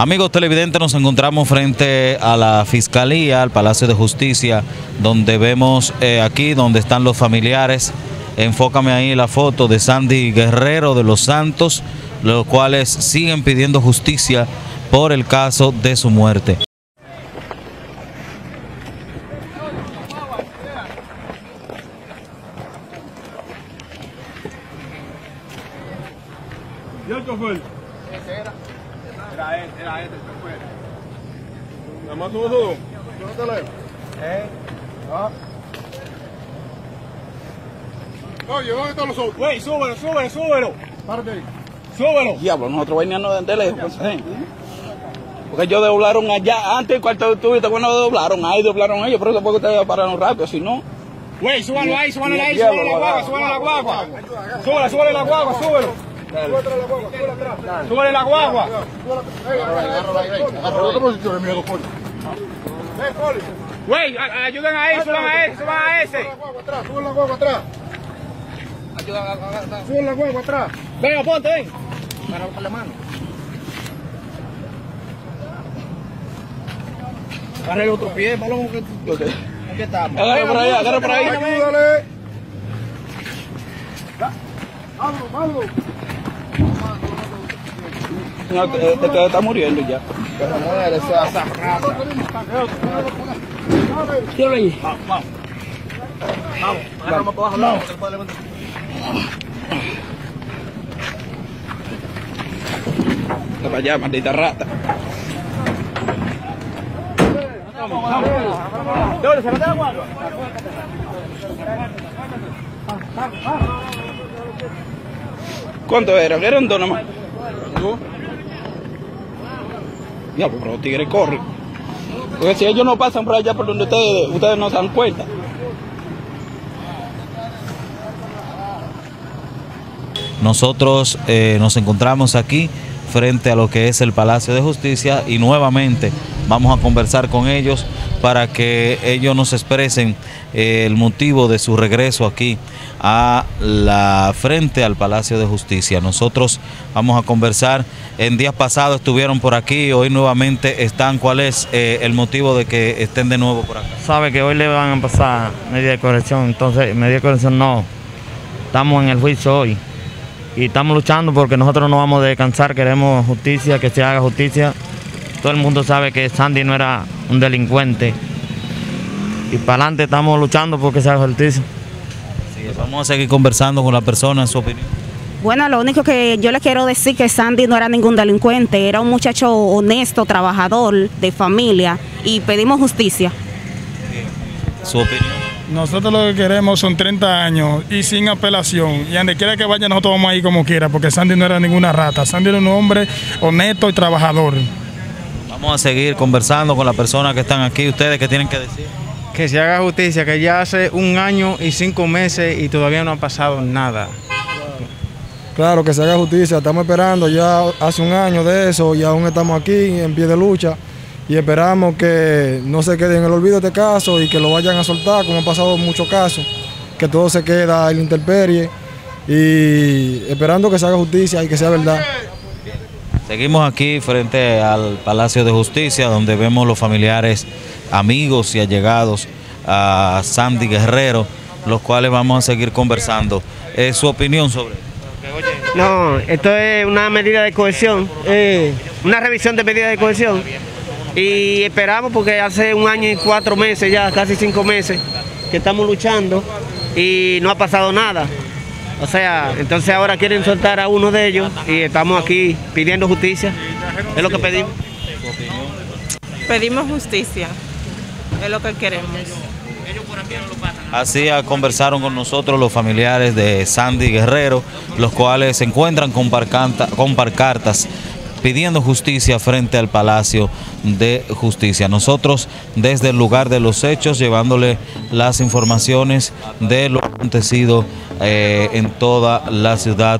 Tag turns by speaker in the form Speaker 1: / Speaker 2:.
Speaker 1: Amigos televidentes, nos encontramos frente a la Fiscalía, al Palacio de Justicia, donde vemos eh, aquí donde están los familiares. Enfócame ahí la foto de Sandy Guerrero de los Santos, los cuales siguen pidiendo justicia por el caso de su muerte.
Speaker 2: ¿Y era. Él, era este el chofer. ¿Nada más tú eso? ¿Dónde te leo? ¿Eh? Ah. Oye, ¿dónde están los otros? Güey, súbelo, súbelo, súbelo. Párate ahí. Súbelo.
Speaker 3: Diablo, nosotros veníamos de lejos. con esa gente. Porque ellos doblaron allá, antes cuarto de tuviste cuando doblaron, ahí doblaron ellos, pero después ustedes pararon rápido, si no.
Speaker 2: Güey, súbalo ahí, súbalo ahí, súbalo la guagua,
Speaker 3: lo
Speaker 2: súbalo la guagua. Súbelo, súbelo a la guagua, súbelo. Súbele la guagua. Güey, a- ayuden a él, suban a él, suban a ese.
Speaker 4: Sube la guagua atrás. Sube la guagua atrás.
Speaker 2: Venga, ponte, ven.
Speaker 3: Agarra el otro pie, balón. ¿Qué estamos? Agarra por ahí, agarra por ahí.
Speaker 4: Ayúdale. Pablo, Pablo.
Speaker 3: No, Este este está muriendo ya. Tíralo ahí. Vamos, para allá, maldita rata. ¿Cuánto eran? Eran dos nomás. Diablo, pero los tigres corren. Porque si ellos no pasan por allá por donde ustedes, ustedes no se dan cuenta.
Speaker 1: Nosotros eh, nos encontramos aquí frente a lo que es el Palacio de Justicia y nuevamente vamos a conversar con ellos para que ellos nos expresen eh, el motivo de su regreso aquí a la frente al Palacio de Justicia. Nosotros vamos a conversar. En días pasados estuvieron por aquí, hoy nuevamente están. ¿Cuál es eh, el motivo de que estén de nuevo por acá?
Speaker 5: sabe que hoy le van a pasar medida de corrección, entonces medida de corrección no. Estamos en el juicio hoy y estamos luchando porque nosotros no vamos a descansar, queremos justicia, que se haga justicia. Todo el mundo sabe que Sandy no era un delincuente y para adelante estamos luchando porque se haga justicia.
Speaker 1: Sí, vamos a seguir conversando con la persona en su opinión.
Speaker 6: Bueno, lo único que yo le quiero decir que Sandy no era ningún delincuente, era un muchacho honesto, trabajador, de familia y pedimos justicia.
Speaker 1: Su opinión.
Speaker 4: Nosotros lo que queremos son 30 años y sin apelación. Y donde quiera que vaya, nosotros vamos ahí como quiera, porque Sandy no era ninguna rata. Sandy era un hombre honesto y trabajador.
Speaker 1: Vamos a seguir conversando con las personas que están aquí. ¿Ustedes qué tienen que decir?
Speaker 7: Que se haga justicia, que ya hace un año y cinco meses y todavía no ha pasado nada.
Speaker 8: Claro, que se haga justicia. Estamos esperando ya hace un año de eso y aún estamos aquí en pie de lucha y esperamos que no se quede en el olvido este caso y que lo vayan a soltar, como ha pasado en muchos casos, que todo se queda en la intemperie y esperando que se haga justicia y que sea verdad.
Speaker 1: Seguimos aquí frente al Palacio de Justicia, donde vemos los familiares, amigos y allegados a Sandy Guerrero, los cuales vamos a seguir conversando. Eh, ¿Su opinión sobre esto?
Speaker 9: No, esto es una medida de cohesión, eh, una revisión de medidas de cohesión. Y esperamos porque hace un año y cuatro meses ya, casi cinco meses, que estamos luchando y no ha pasado nada. O sea, entonces ahora quieren soltar a uno de ellos y estamos aquí pidiendo justicia. Es lo que pedimos.
Speaker 10: Pedimos justicia, es lo que queremos.
Speaker 1: Así conversaron con nosotros los familiares de Sandy Guerrero, los cuales se encuentran con, parcanta- con parcartas pidiendo justicia frente al Palacio de Justicia. Nosotros desde el lugar de los hechos llevándole las informaciones de lo acontecido eh, en toda la ciudad